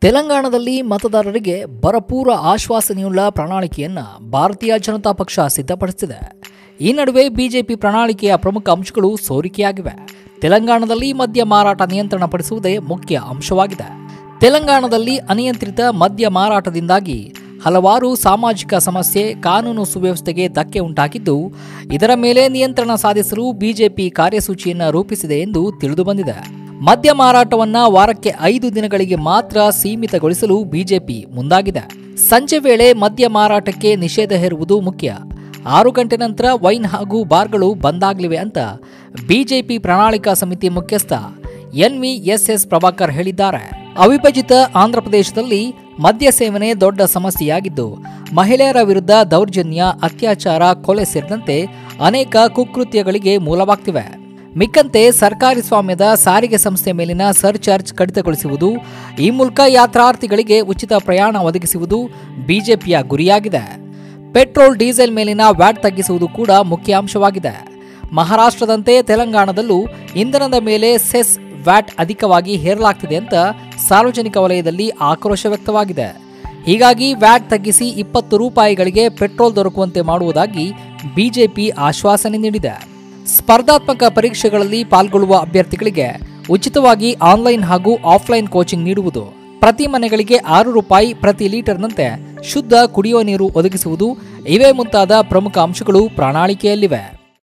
ತೆಲಂಗಾಣದಲ್ಲಿ ಮತದಾರರಿಗೆ ಭರಪೂರ ಆಶ್ವಾಸನೆಯುಳ್ಳ ಪ್ರಣಾಳಿಕೆಯನ್ನು ಭಾರತೀಯ ಜನತಾ ಪಕ್ಷ ಸಿದ್ಧಪಡಿಸಿದೆ. ಈ ನಡುವೆ ಬಿಜೆಪಿ ಪ್ರಣಾಳಿಕೆಯ ಪ್ರಮುಖ ಅಂಶಗಳು ಸೋರಿಕೆಯಾಗಿವೆ. ತೆಲಂಗಾಣದಲ್ಲಿ ಮದ್ಯ ಮಾರಾಟ ನಿಯಂತ್ರಣ ಪಡಿಸುವುದೇ ಮುಖ್ಯ ಅಂಶವಾಗಿದೆ. ತೆಲಂಗಾಣದಲ್ಲಿ ಅನಿಯಂತ್ರಿತ ಮದ್ಯ ಮಾರಾಟದಿಂದಾಗಿ ಹಲವಾರು ಸಾಮಾಜಿಕ ಸಮಸ್ಯೆ, ಕಾನೂನು ಸುವ್ಯವಸ್ಥೆಗೆ ಧಕ್ಕೆ ಉಂಟಾಗಿದ್ದು, ಇದರ ಮೇಲೆ ನಿಯಂತ್ರಣ ಸಾಧಿಸಲು ಬಿಜೆಪಿ ಕಾರ್ಯಸೂಚಿಯನ್ನು ರೂಪಿಸಿದೆ ಎಂದು ತಿಳಿದುಬಂದಿದೆ ಮದ್ಯ ಮಾರಾಟವನ್ನ ವಾರಕ್ಕೆ ಐದು ದಿನಗಳಿಗೆ ಮಾತ್ರ ಸೀಮಿತಗೊಳಿಸಲು ಬಿಜೆಪಿ ಮುಂದಾಗಿದೆ. ಸಂಜೆ ವೇಳೆ ಮದ್ಯ ಮಾರಾಟಕ್ಕೆ ನಿಷೇಧ ಹೇರುವುದು ಮುಖ್ಯ. ಆರು ಗಂಟೆ ನಂತರ ವೈನ್ ಹಾಗೂ ಬಾರ್ಗಳು ಬಂದಾಗಲಿವೆ ಅಂತ ಬಿಜೆಪಿ ಪ್ರಣಾಳಿಕಾ ಸಮಿತಿ ಮುಖ್ಯಸ್ಥ ಎನ್ವಿಎಸ್ಎಸ್ ಪ್ರಭಾಕರ್ ಹೇಳಿದ್ದಾರೆ. ಅವಿಭಜಿತ ಆಂಧ್ರಪ್ರದೇಶದಲ್ಲಿ ಮದ್ಯ ಸೇವನೆ ದೊಡ್ಡ ಸಮಸ್ಯೆಯಾಗಿದ್ದು, ಮಹಿಳೆಯರ ವಿರುದ್ಧ ದೌರ್ಜನ್ಯ, ಅತ್ಯಾಚಾರ, ಕೊಲೆ ಸೇರಿದಂತೆ ಅನೇಕ ಕುಕೃತ್ಯಗಳಿಗೆ ಮೂಲವಾಗ್ತಿವೆ. ಮಿಕ್ಕಂತೆ ಸರ್ಕಾರಿ ಸ್ವಾಮ್ಯದ ಸಾರಿಗೆ ಸಂಸ್ಥೆ ಮೇಲಿನ ಸರ್ಚಾರ್ಜ್ ಕಡಿತಗೊಳಿಸುವುದು, ಈ ಮೂಲಕ ಯಾತ್ರಾರ್ಥಿಗಳಿಗೆ ಉಚಿತ ಪ್ರಯಾಣ ಒದಗಿಸುವುದು ಬಿಜೆಪಿಯ ಗುರಿಯಾಗಿದೆ. ಪೆಟ್ರೋಲ್, ಡೀಸೆಲ್ ಮೇಲಿನ ವ್ಯಾಟ್ ತಗ್ಗಿಸುವುದು ಕೂಡ ಮುಖ್ಯ ಅಂಶವಾಗಿದೆ ಮಹಾರಾಷ್ಟ್ರದಂತೆ ತೆಲಂಗಾಣದಲ್ಲೂ ಇಂಧನದ ಮೇಲೆ ಸೆಸ್ ವ್ಯಾಟ್ ಅಧಿಕವಾಗಿ ಹೇರಲಾಗ್ತಿದೆ ಅಂತ ಸಾರ್ವಜನಿಕ ವಲಯದಲ್ಲಿ ಆಕ್ರೋಶ ವ್ಯಕ್ತವಾಗಿದೆ. ಹೀಗಾಗಿ ವ್ಯಾಟ್ ತಗ್ಗಿಸಿ ಇಪ್ಪತ್ತು ರೂಪಾಯಿಗಳಿಗೆ ಪೆಟ್ರೋಲ್ ದೊರಕುವಂತೆ ಮಾಡುವುದಾಗಿ ಬಿಜೆಪಿ ಆಶ್ವಾಸನೆ ನೀಡಿದೆ. ಸ್ಪರ್ಧಾತ್ಮಕ ಪರೀಕ್ಷೆಗಳಲ್ಲಿ ಪಾಲ್ಗೊಳ್ಳುವ ಅಭ್ಯರ್ಥಿಗಳಿಗೆ ಉಚಿತವಾಗಿ ಆನ್ಲೈನ್ ಹಾಗೂ ಆಫ್ಲೈನ್ ಕೋಚಿಂಗ್ ನೀಡುವುದು. ಪ್ರತಿ ಮನೆಗಳಿಗೆ ಆರು ರೂಪಾಯಿ ಪ್ರತಿ ಲೀಟರ್ನಂತೆ ಶುದ್ಧ ಕುಡಿಯುವ ನೀರು ಒದಗಿಸುವುದು. ಇವೇ ಮುಂತಾದ ಪ್ರಮುಖ ಅಂಶಗಳು ಪ್ರಣಾಳಿಕೆಯಲ್ಲಿವೆ.